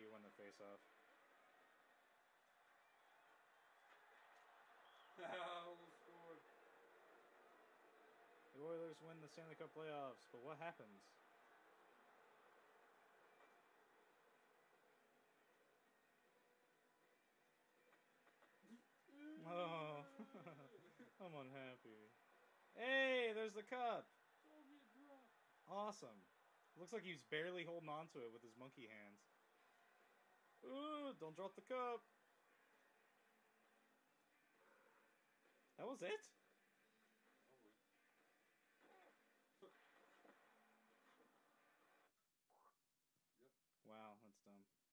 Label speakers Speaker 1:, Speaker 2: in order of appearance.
Speaker 1: you win the face-off.
Speaker 2: Scored.
Speaker 1: The Oilers win the Stanley Cup playoffs, but what happens? Oh, I'm unhappy. Hey, there's the cup. Awesome. Looks like he's barely holding on to it with his monkey hands. Ooh, don't drop the cup. That was it?